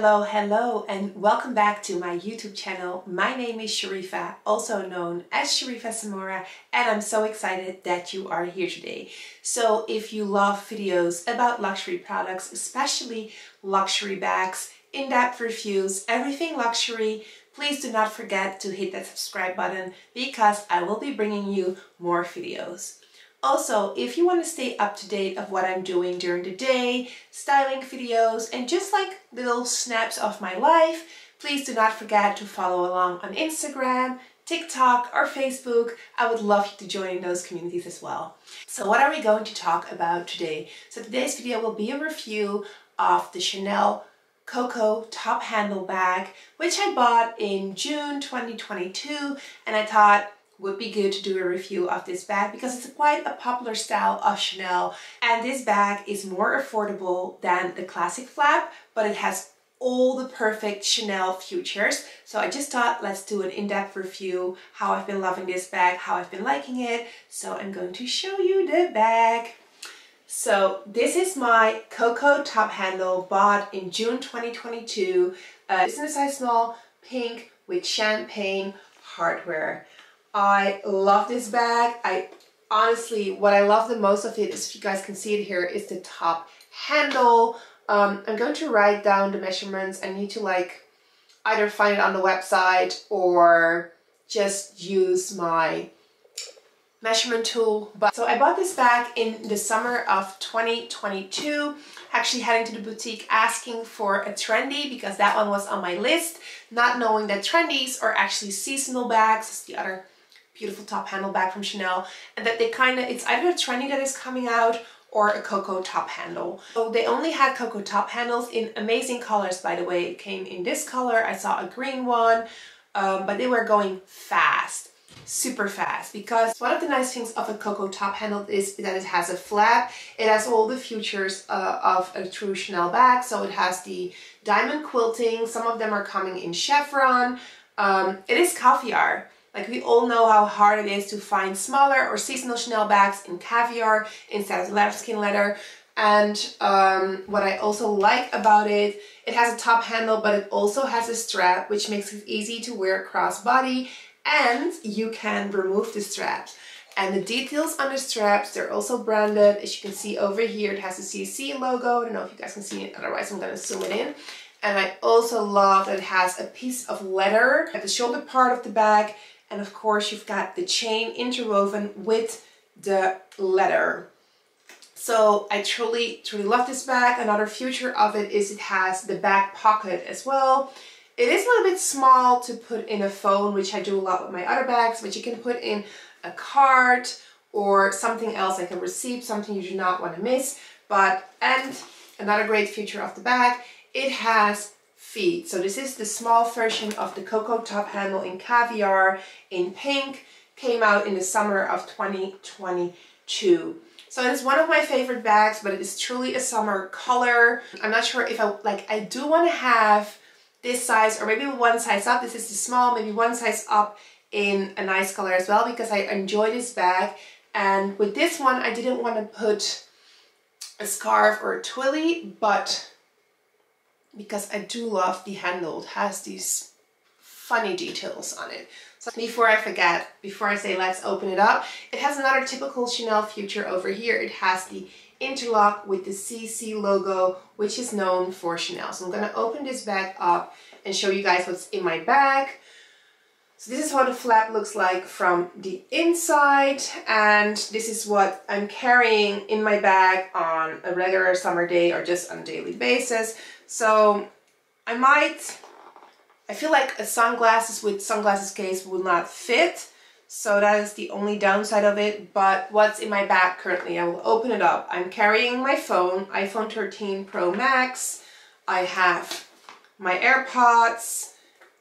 Hello, hello, and welcome back to my YouTube channel. My name is Sharifa, also known as Sharifa Samora, and I'm so excited that you are here today. So if you love videos about luxury products, especially luxury bags, in-depth reviews, everything luxury, please do not forget to hit that subscribe button because I will be bringing you more videos. Also, if you want to stay up to date of what I'm doing during the day, styling videos, and just like little snaps of my life, please do not forget to follow along on Instagram, TikTok, or Facebook. I would love you to join those communities as well. So what are we going to talk about today? So today's video will be a review of the Chanel Coco top handle bag, which I bought in June 2022, and I thought would be good to do a review of this bag because it's quite a popular style of Chanel and this bag is more affordable than the classic flap but it has all the perfect Chanel features. So I just thought let's do an in-depth review how I've been loving this bag, how I've been liking it. So I'm going to show you the bag. So this is my Coco top handle bought in June 2022. Uh, a size small, pink with champagne hardware. I love this bag. I honestly, what I love the most of it is, if you guys can see it here, is the top handle. Um, I'm going to write down the measurements. I need to like either find it on the website or just use my measurement tool. But so I bought this bag in the summer of 2022, actually heading to the boutique asking for a trendy because that one was on my list, not knowing that trendies are actually seasonal bags. It's the other beautiful top handle bag from Chanel and that they kind of, it's either a trendy that is coming out or a Coco top handle. So they only had Coco top handles in amazing colors by the way. It came in this color, I saw a green one, um, but they were going fast, super fast because one of the nice things of a Coco top handle is that it has a flap. It has all the features uh, of a true Chanel bag. So it has the diamond quilting, some of them are coming in chevron. Um, it is caviar. Like we all know how hard it is to find smaller or seasonal Chanel bags in caviar instead of lambskin leather. And um, what I also like about it, it has a top handle, but it also has a strap, which makes it easy to wear crossbody and you can remove the straps. And the details on the straps, they're also branded. As you can see over here, it has a CC logo. I don't know if you guys can see it, otherwise I'm gonna zoom it in. And I also love that it has a piece of leather at the shoulder part of the bag and of course, you've got the chain interwoven with the leather. So I truly, truly love this bag. Another feature of it is it has the back pocket as well. It is a little bit small to put in a phone, which I do a lot with my other bags, but you can put in a card or something else like a receipt, something you do not want to miss. But, and another great feature of the bag, it has feet. So this is the small version of the Coco top handle in caviar in pink. Came out in the summer of 2022. So it's one of my favorite bags, but it is truly a summer color. I'm not sure if I, like, I do want to have this size or maybe one size up. This is the small, maybe one size up in a nice color as well because I enjoy this bag. And with this one, I didn't want to put a scarf or a twilly, but because I do love the handle. It has these funny details on it. So before I forget, before I say let's open it up, it has another typical Chanel feature over here. It has the interlock with the CC logo, which is known for Chanel. So I'm gonna open this bag up and show you guys what's in my bag. So this is what the flap looks like from the inside and this is what I'm carrying in my bag on a regular summer day or just on a daily basis. So I might, I feel like a sunglasses with sunglasses case will not fit. So that is the only downside of it. But what's in my bag currently, I will open it up. I'm carrying my phone, iPhone 13 Pro Max. I have my AirPods.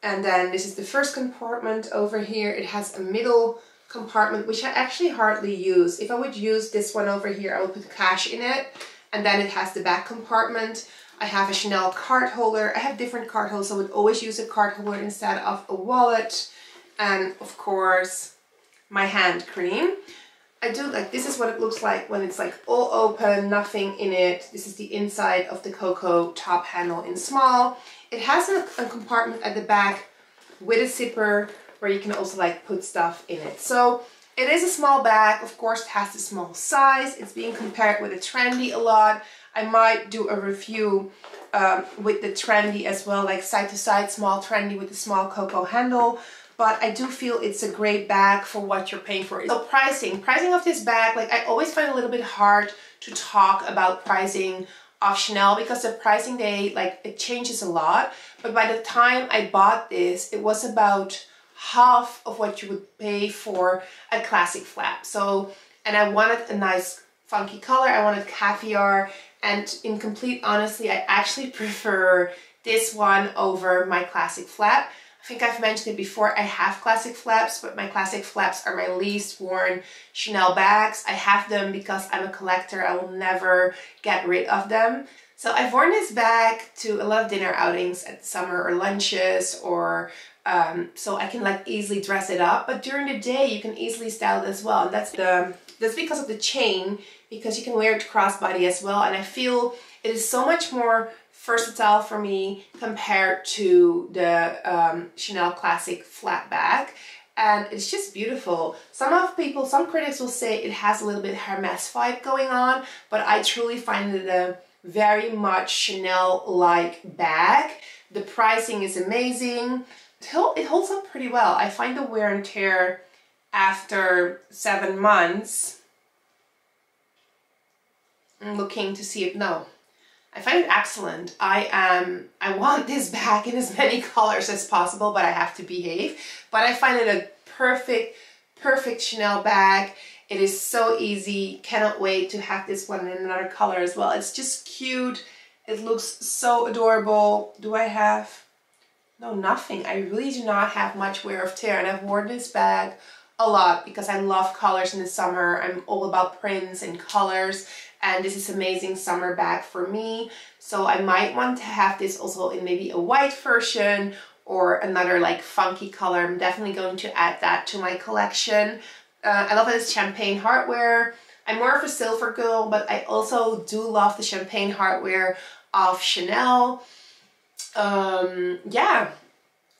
And then this is the first compartment over here. It has a middle compartment, which I actually hardly use. If I would use this one over here, I would put cash in it. And then it has the back compartment. I have a Chanel card holder. I have different card holders. I would always use a card holder instead of a wallet. And of course, my hand cream. I do like, this is what it looks like when it's like all open, nothing in it. This is the inside of the Coco top handle in small. It has a, a compartment at the back with a zipper where you can also like put stuff in it. So it is a small bag. Of course, it has a small size. It's being compared with a trendy a lot. I might do a review um, with the trendy as well, like side to side, small trendy with a small Coco handle. But I do feel it's a great bag for what you're paying for. So pricing, pricing of this bag, like I always find a little bit hard to talk about pricing of Chanel because the pricing day, like it changes a lot. But by the time I bought this, it was about half of what you would pay for a classic flap. So, and I wanted a nice funky color. I wanted caviar and in complete honesty, I actually prefer this one over my classic flap. I think I've mentioned it before, I have classic flaps, but my classic flaps are my least worn Chanel bags. I have them because I'm a collector. I will never get rid of them. So I've worn this bag to a lot of dinner outings at summer or lunches or um, so I can like easily dress it up. But during the day, you can easily style it as well. And that's the that's because of the chain, because you can wear it crossbody as well. And I feel it is so much more versatile for me compared to the um, Chanel Classic flap bag. And it's just beautiful. Some of people, some critics will say it has a little bit Hermes vibe going on, but I truly find it a very much Chanel-like bag. The pricing is amazing. It holds up pretty well. I find the wear and tear after seven months I'm looking to see if no. I find it excellent. I am I want this bag in as many colors as possible but I have to behave. But I find it a perfect perfect Chanel bag. It is so easy. Cannot wait to have this one in another color as well. It's just cute. It looks so adorable. Do I have? No nothing. I really do not have much wear of tear and I've worn this bag a lot because I love colors in the summer. I'm all about prints and colors and this is amazing summer bag for me. So I might want to have this also in maybe a white version or another like funky color. I'm definitely going to add that to my collection. Uh, I love that it's champagne hardware. I'm more of a silver girl, but I also do love the champagne hardware of Chanel. Um, yeah,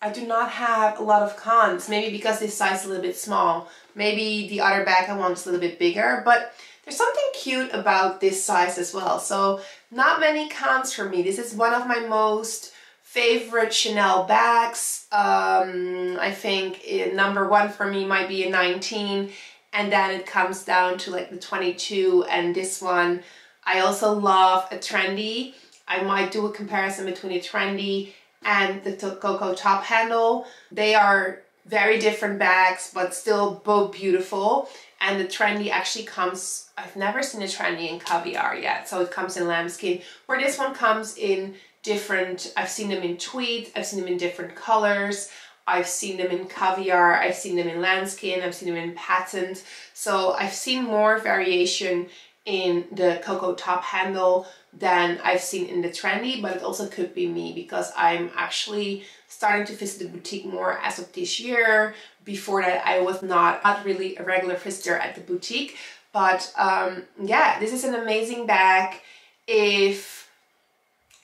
I do not have a lot of cons. Maybe because this size is a little bit small. Maybe the other bag I want is a little bit bigger. But there's something cute about this size as well. So not many cons for me. This is one of my most favorite Chanel bags. Um, I think number one for me might be a 19 and then it comes down to like the 22 and this one. I also love a trendy. I might do a comparison between a trendy and the Coco top handle. They are very different bags, but still both beautiful. And the trendy actually comes, I've never seen a trendy in caviar yet. So it comes in lambskin, where this one comes in different, I've seen them in tweed, I've seen them in different colors. I've seen them in caviar, I've seen them in lambskin, I've seen them in patent. So I've seen more variation in the Coco top handle than I've seen in the trendy, but it also could be me because I'm actually starting to visit the boutique more as of this year. Before that, I was not, not really a regular visitor at the boutique. But um, yeah, this is an amazing bag. If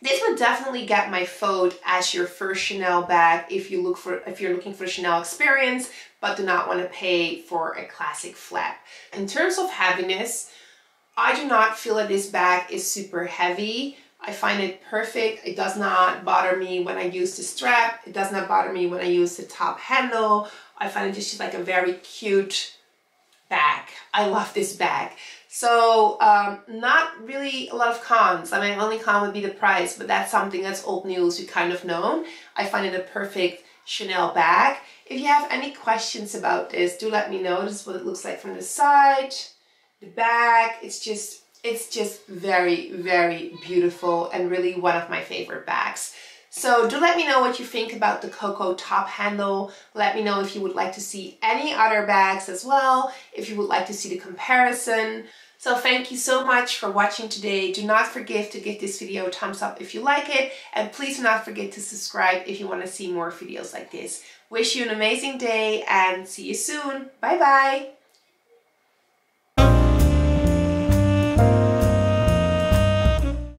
this would definitely get my vote as your first Chanel bag if you look for if you're looking for Chanel experience but do not want to pay for a classic flap. In terms of heaviness, I do not feel that this bag is super heavy. I find it perfect. It does not bother me when I use the strap. It does not bother me when I use the top handle. I find it just like a very cute bag. I love this bag. So um, not really a lot of cons. I mean, only con would be the price, but that's something that's old news. You kind of know. I find it a perfect Chanel bag. If you have any questions about this, do let me know. This is what it looks like from the side the bag it's just it's just very very beautiful and really one of my favorite bags so do let me know what you think about the Coco top handle. Let me know if you would like to see any other bags as well, if you would like to see the comparison. So thank you so much for watching today. Do not forget to give this video a thumbs up if you like it. And please do not forget to subscribe if you want to see more videos like this. Wish you an amazing day and see you soon. Bye bye.